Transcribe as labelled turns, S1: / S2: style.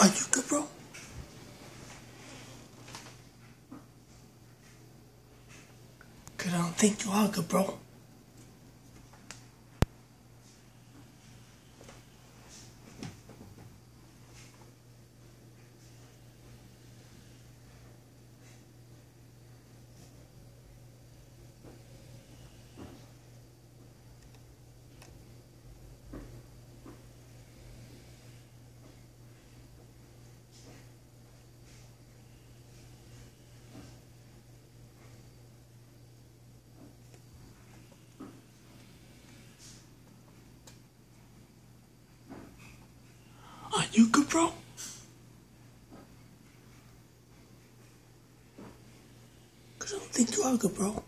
S1: Are you good, bro? Cause I don't think you are good, bro. Are you good, bro? Cause I don't think you are good, bro.